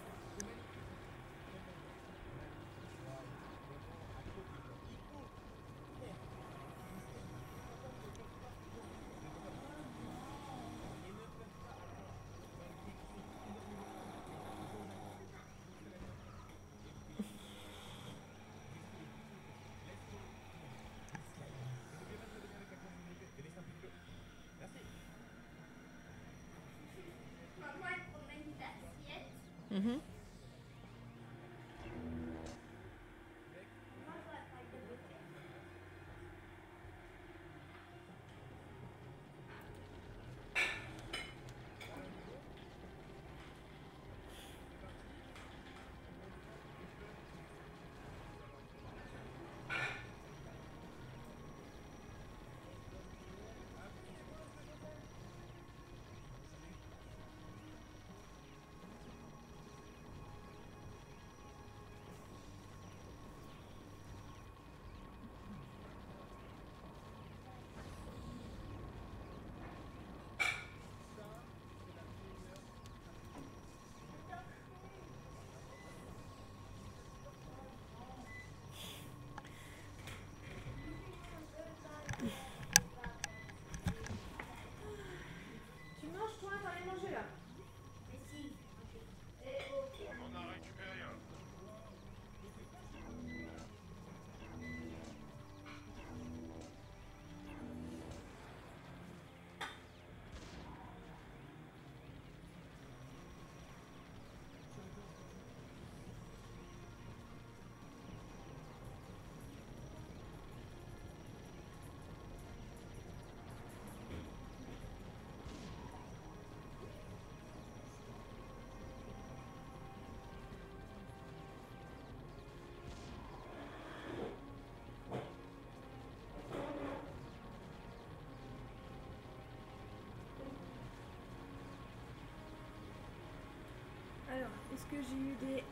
Est-ce que j'ai eu des...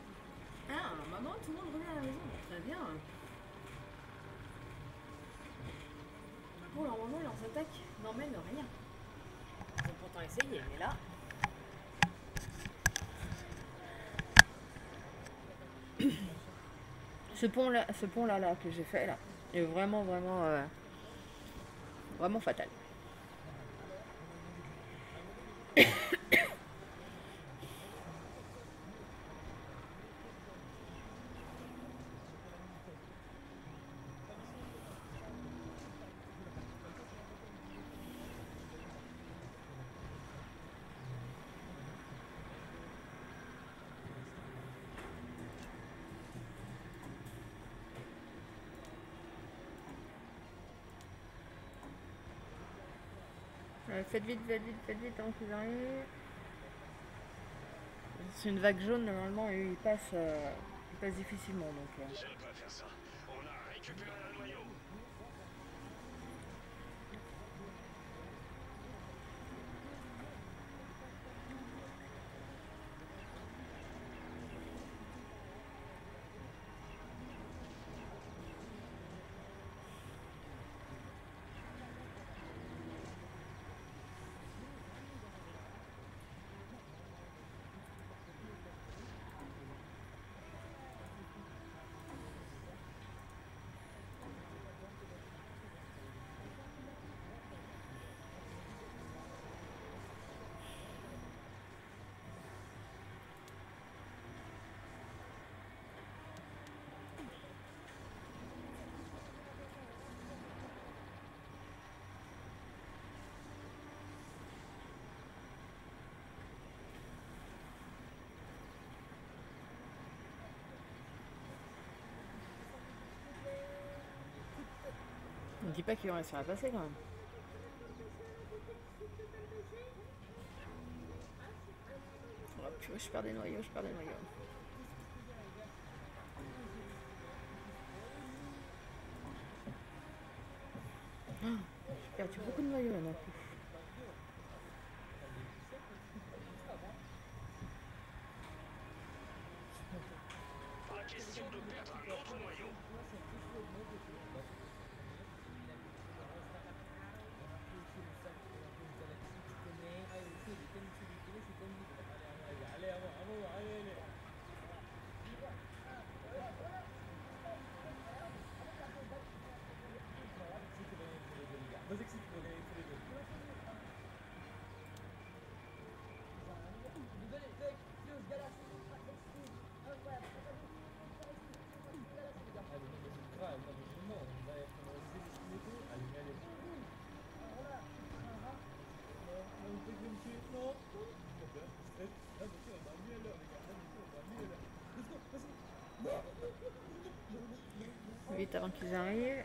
Ah, maman, tout le monde revient à la maison. Très bien. Pour leur moment, leurs attaques n'emmènent rien. Ils ont pourtant essayé, mais là... ce pont là, ce pont là, là que j'ai fait là, est vraiment vraiment euh, vraiment fatal. Euh, faites vite, faites vite, faites vite avant qu'ils arrivent. C'est une vague jaune normalement et il passe, euh, difficilement donc. On dit pas qu'ils vont réussir à passer quand même. Oh, je perds des noyaux, je perds des noyaux. Ah, J'ai perdu beaucoup de noyaux là avant qu'ils arrivent.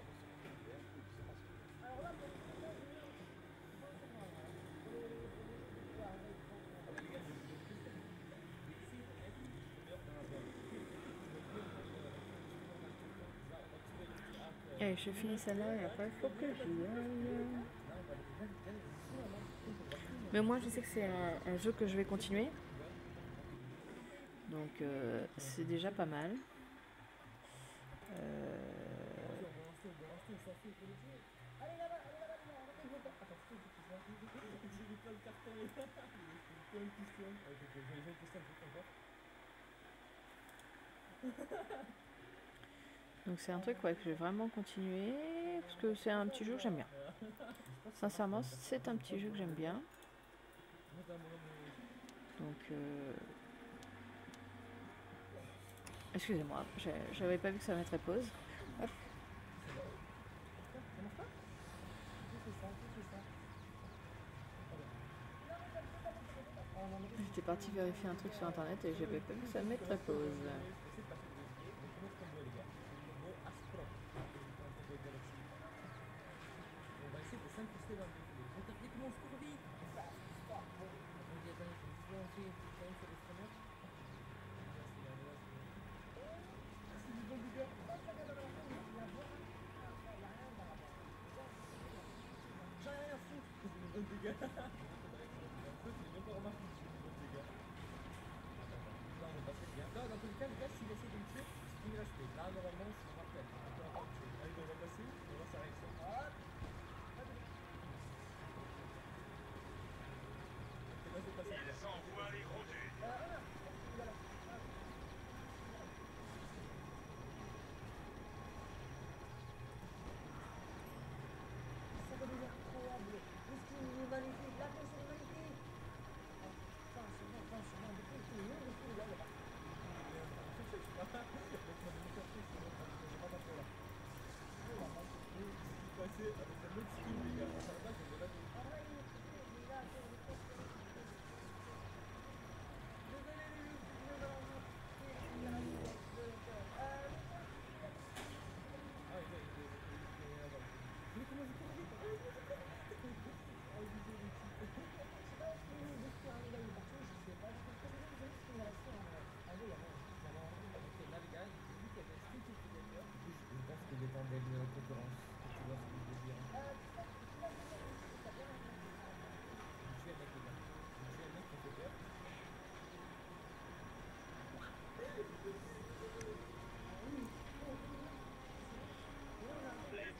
Je j'ai fini celle-là et après, il faut que je. Mais moi, je sais que c'est un, jeu que je vais continuer. Donc, euh, c'est déjà pas mal. Euh... Donc c'est un truc ouais, que je vais vraiment continuer, parce que c'est un petit jeu que j'aime bien. Sincèrement, c'est un petit jeu que j'aime bien. Donc... Euh... Excusez-moi, j'avais pas vu que ça mettrait pause. J'étais parti vérifier un truc sur internet et j'avais pas vu que ça mettrait pause.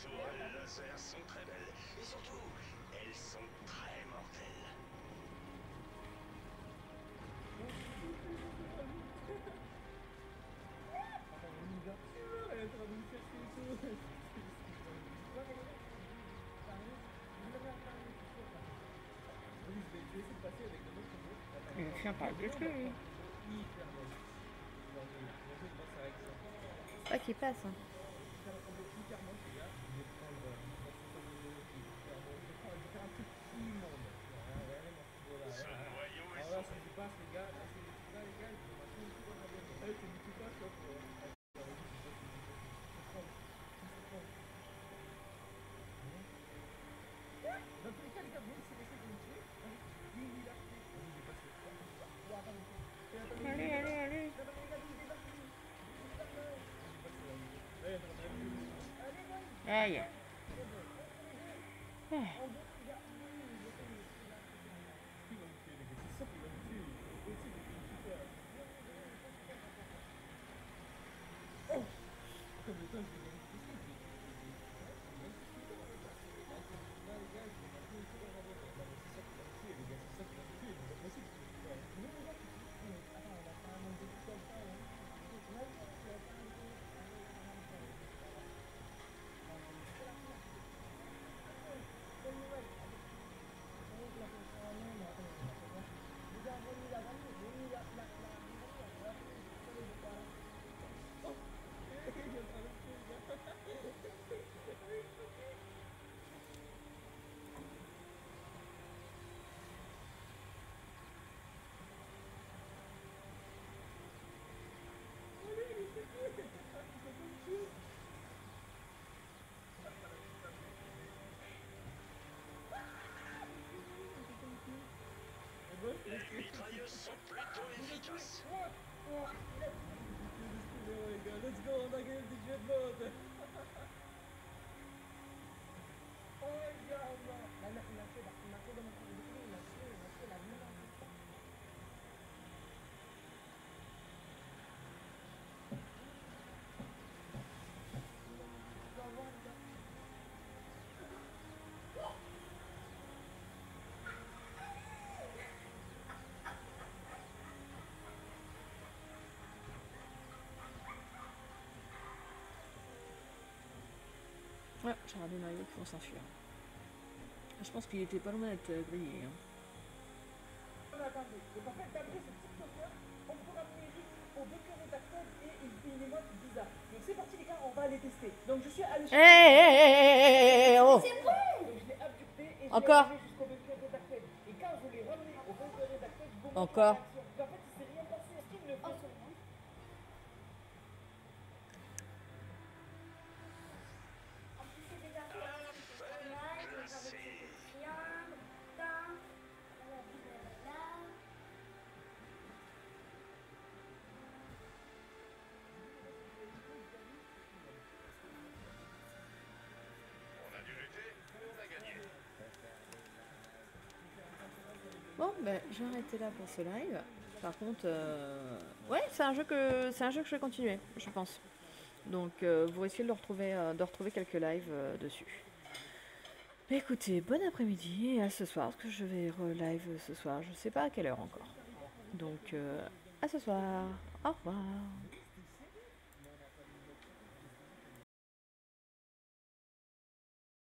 tours à la laser sont très belles. Et surtout, elles sont très mortelles. Le chien parle plus que lui. Pas qu'il passe. Hein. 哎呀，哎。Let's go, on a game de jeu de mode Ouais, j'ai regardé Mario qui vont s'enfuir. Je pense qu'il était pas loin d'être euh, grillé. hein. Donc c'est parti les gars, on va tester. Donc je suis allé Hé hé hé hé oh C'est bon Donc je l'ai abducté et je Encore. l'ai ramené jusqu'au Baker Redacted. Et quand je l'ai ramené au Baker Redacted, boum, Encore. Ben, je vais arrêter là pour ce live. Par contre, euh, ouais, c'est un jeu que c'est un jeu que je vais continuer, je pense. Donc, euh, vous risquez de retrouver, euh, de retrouver quelques lives dessus. Mais écoutez, bon après-midi et à ce soir, parce que je vais re-live ce soir. Je sais pas à quelle heure encore. Donc, à ce soir. Au revoir.